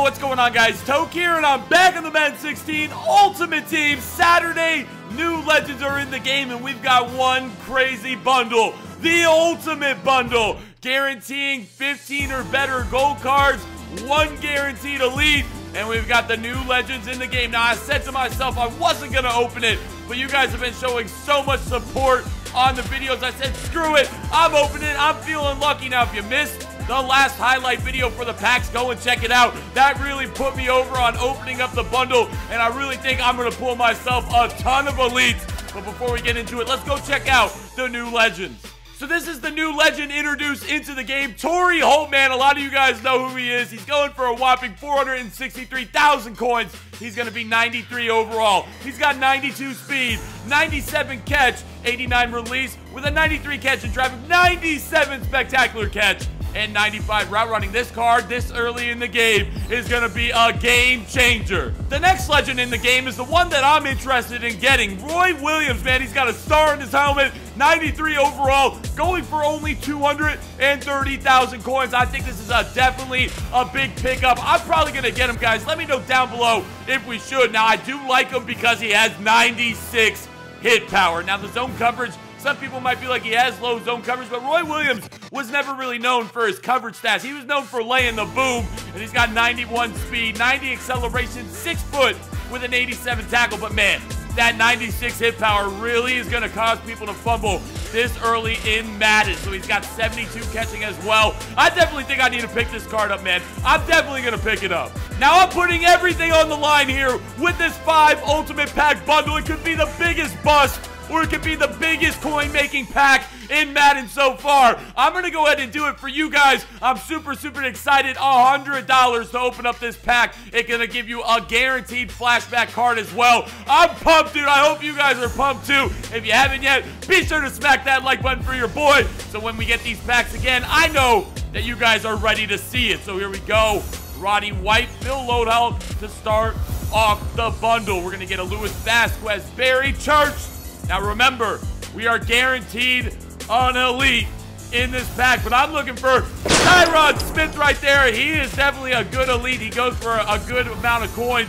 What's going on, guys? Toke here, and I'm back in the Madden 16 Ultimate Team. Saturday, new legends are in the game, and we've got one crazy bundle. The Ultimate Bundle, guaranteeing 15 or better gold cards, one guaranteed elite, and we've got the new legends in the game. Now, I said to myself I wasn't going to open it, but you guys have been showing so much support on the videos. I said, screw it, I'm opening it. I'm feeling lucky. Now, if you missed the last highlight video for the packs. Go and check it out. That really put me over on opening up the bundle, and I really think I'm going to pull myself a ton of elites. But before we get into it, let's go check out the new legends. So this is the new legend introduced into the game, Torry Holt, man. A lot of you guys know who he is. He's going for a whopping 463,000 coins. He's going to be 93 overall. He's got 92 speed, 97 catch, 89 release, with a 93 catch and traffic, 97 spectacular catch and 95 route running. This card this early in the game is going to be a game changer. The next legend in the game is the one that I'm interested in getting. Roy Williams, man, he's got a star in his helmet, 93 overall, going for only 230,000 coins. I think this is a definitely a big pickup. I'm probably going to get him, guys. Let me know down below if we should. Now, I do like him because he has 96 hit power. Now, the zone coverage some people might feel like he has low zone coverage, but Roy Williams was never really known for his coverage stats. He was known for laying the boom, and he's got 91 speed, 90 acceleration, 6 foot with an 87 tackle. But man, that 96 hit power really is going to cause people to fumble this early in Madden. So he's got 72 catching as well. I definitely think I need to pick this card up, man. I'm definitely going to pick it up. Now I'm putting everything on the line here with this 5 Ultimate Pack bundle. It could be the biggest bust or it could be the biggest coin-making pack in Madden so far. I'm going to go ahead and do it for you guys. I'm super, super excited. $100 to open up this pack. It's going to give you a guaranteed flashback card as well. I'm pumped, dude. I hope you guys are pumped too. If you haven't yet, be sure to smack that like button for your boy. So when we get these packs again, I know that you guys are ready to see it. So here we go. Roddy White, Phil Loadholt to start off the bundle. We're going to get a Louis Vasquez, Barry Church, now remember, we are guaranteed an elite in this pack, but I'm looking for Tyron Smith right there. He is definitely a good elite. He goes for a, good amount of coins,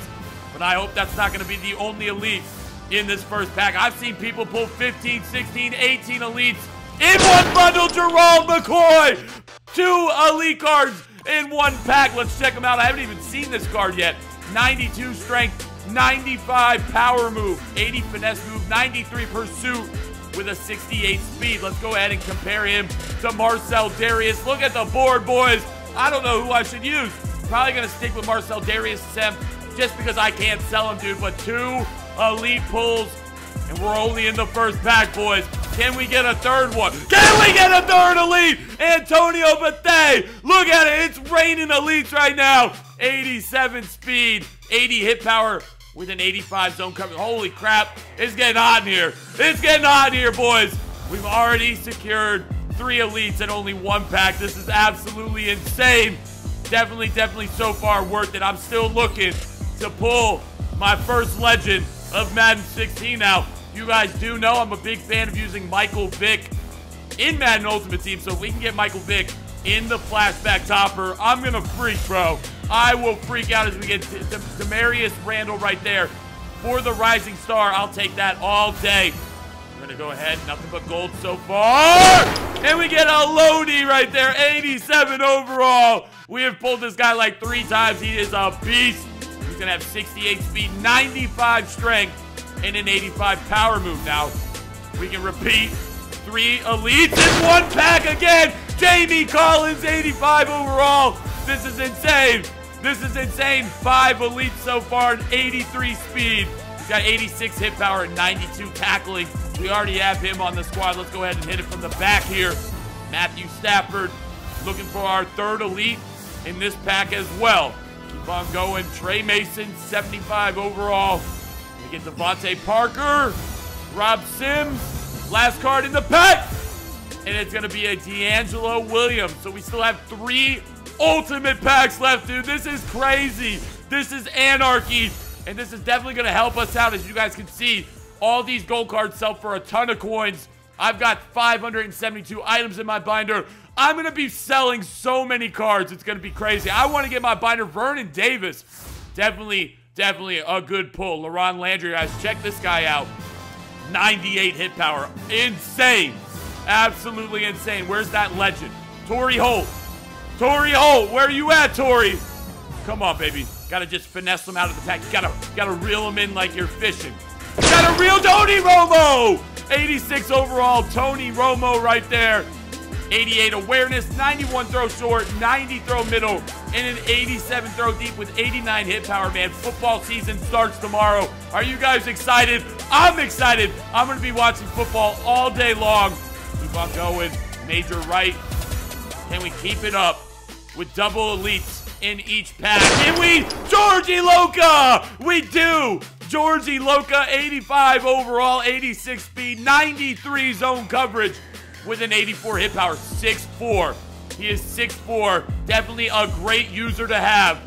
but I hope that's not going to be the only elite in this first pack. I've seen people pull 15, 16, 18 elites in one bundle. Gerald McCoy, two elite cards in one pack. Let's check them out. I haven't even seen this card yet. 92 strength, 95 power move, 80 finesse move, 93 pursuit with a 68 speed. Let's go ahead and compare him to Marcell Dareus. Look at the board, boys. I don't know who I should use. Probably going to stick with Marcell Dareus Sem just because I can't sell him, dude. But two elite pulls, and we're only in the first pack, boys. Can we get a third one? Can we get a third elite? Antonio Bethea. Look at it. It's raining elites right now. 87 speed, 80 hit power with an 85 zone coverage. Holy crap. It's getting hot in here. It's getting hot in here, boys. We've already secured three elites and only one pack. This is absolutely insane. Definitely, definitely so far worth it. I'm still looking to pull my first legend of Madden 16 now. You guys do know I'm a big fan of using Michael Vick in Madden Ultimate Team, so if we can get Michael Vick in the flashback topper, I'm going to freak, bro. I will freak out as we get Damarious Randall right there for the Rising Star. I'll take that all day. We're going to go ahead. Nothing but gold so far. And we get a Lodi right there. 87 overall. We have pulled this guy like three times. He is a beast. He's going to have 68 speed, 95 strength, and an 85 power move. Now, we can repeat three elites in one pack again. Jamie Collins, 85 overall. This is insane. This is insane. Five elites so far and 83 speed. He's got 86 hit power and 92 tackling. We already have him on the squad. Let's go ahead and hit it from the back here. Matthew Stafford looking for our third elite in this pack as well. Keep on going. Tre Mason, 75 overall. We get DeVante Parker, Rob Sims, last card in the pack. And it's going to be a DeAngelo Williams. So we still have three ultimate packs left, dude. This is crazy. This is anarchy. And this is definitely going to help us out. As you guys can see, all these gold cards sell for a ton of coins. I've got 572 items in my binder. I'm going to be selling so many cards. It's going to be crazy. I want to get my binder. Vernon Davis. Definitely, definitely a good pull. LaRon Landry, guys, check this guy out. 98 hit power. Insane. Absolutely insane. Where's that legend? Torry Holt. Torry Holt, where are you at, Torry? Come on, baby. Gotta just finesse them out of the pack. You gotta, gotta reel them in like you're fishing. Got a real Tony Romo! 86 overall, Tony Romo right there. 88 awareness, 91 throw short, 90 throw middle, and an 87 throw deep with 89 hit power, man. Football season starts tomorrow. Are you guys excited? I'm excited. I'm going to be watching football all day long. Keep on going. Major right. Can we keep it up with double elites in each pack? Can we? Georgie Loka! We do! Georgie Loka, 85 overall, 86 speed, 93 zone coverage with an 84 hit power, 6'4". He is 6'4". Definitely a great user to have.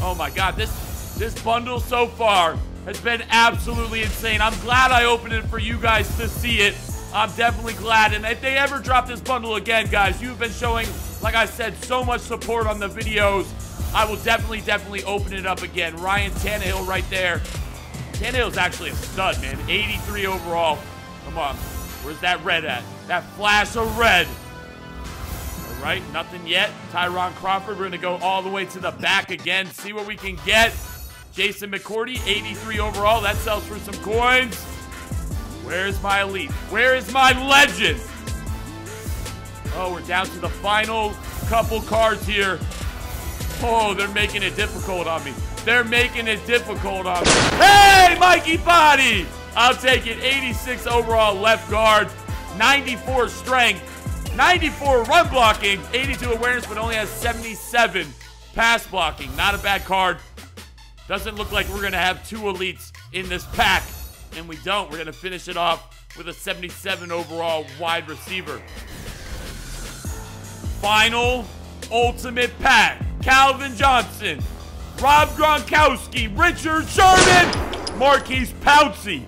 Oh my god, this this bundle so far has been absolutely insane. I'm glad I opened it for you guys to see it. I'm definitely glad. And if they ever drop this bundle again, guys, you've been showing, like I said, so much support on the videos. I will definitely, definitely open it up again. Ryan Tannehill right there. Tannehill's actually a stud, man. 83 overall. Come on. Where's that red at? That flash of red. All right, nothing yet. Tyrone Crawford, we're going to go all the way to the back again, see what we can get. Jason McCourty, 83 overall. That sells for some coins. Where's my elite? Where is my legend? Oh, we're down to the final couple cards here. Oh, they're making it difficult on me. They're making it difficult on me. Hey, Mike Iupati! I'll take it. 86 overall left guard, 94 strength, 94 run blocking, 82 awareness, but only has 77 pass blocking. Not a bad card. Doesn't look like we're going to have two elites in this pack, and we don't. We're going to finish it off with a 77 overall wide receiver. Final ultimate pack. Calvin Johnson, Rob Gronkowski, Richard Sherman, Maurkice Pouncey,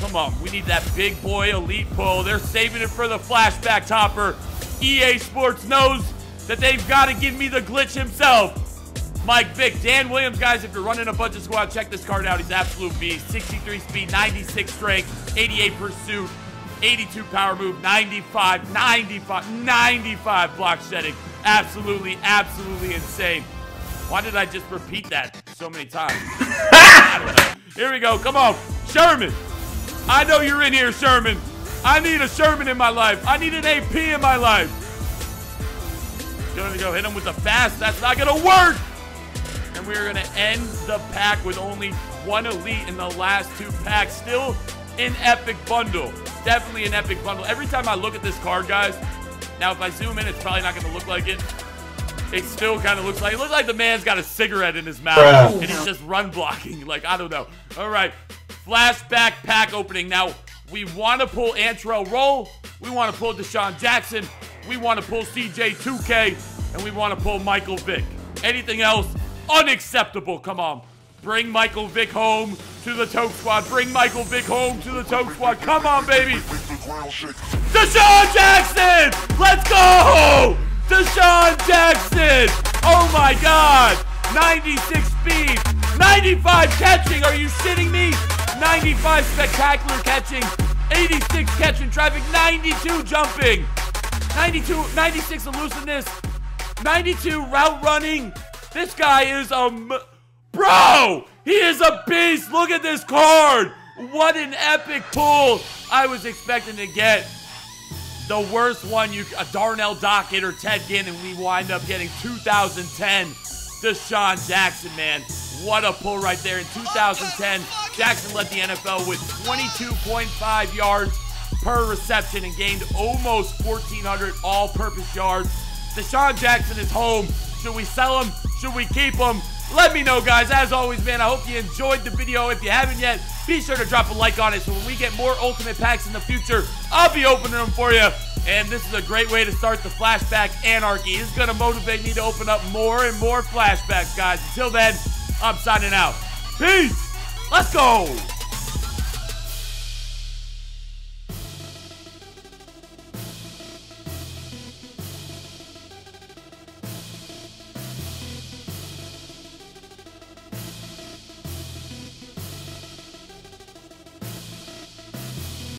Come on, we need that big boy elite pull. They're saving it for the flashback topper. EA Sports knows that they've got to give me the glitch himself. Mike Vick, Dan Williams, guys, if you're running a budget squad, check this card out. He's absolute beast. 63 speed, 96 strength, 88 pursuit, 82 power move, 95, 95, 95 block shedding. Absolutely, absolutely insane. Why did I just repeat that so many times? Here we go. Come on. Sherman. I know you're in here, Sherman. I need a Sherman in my life. I need an AP in my life. Gonna go hit him with the fast. That's not gonna work. And we're gonna end the pack with only one elite in the last two packs. Still an epic bundle. Definitely an epic bundle. Every time I look at this card, guys, now if I zoom in, it's probably not gonna look like it. It still kind of looks like it looks like the man's got a cigarette in his mouth Bruh. and he's just run blocking. Like I don't know. All right, flashback pack opening. Now, we want to pull Antrel Rolle. We want to pull DeSean Jackson. We want to pull CJ 2K. And we want to pull Michael Vick. Anything else? Unacceptable. Come on. Bring Michael Vick home to the Toke Squad. Bring Michael Vick home to the Toke Squad. Come on, baby. DeSean Jackson! Let's go! DeSean Jackson! Oh my god! 96 speed, 95 catching. Are you shitting me? 95 spectacular catching, 86 catching traffic, 92 jumping, 92, 96 elusiveness, 92 route running. This guy is a bro. He is a beast. Look at this card. What an epic pull. I was expecting to get the worst one, you a Darnell Dockett or Ted Ginn, and we wind up getting 2010 DeSean Jackson, man. What a pull right there. In 2010, Jackson led the NFL with 22.5 yards per reception and gained almost 1,400 all-purpose yards. DeSean Jackson is home. Should we sell him? Should we keep him? Let me know, guys. As always, man, I hope you enjoyed the video. If you haven't yet, be sure to drop a like on it so when we get more Ultimate Packs in the future, I'll be opening them for you. And this is a great way to start the flashback anarchy. It's going to motivate me to open up more and more flashbacks, guys. Until then, I'm signing out. Peace. Let's go.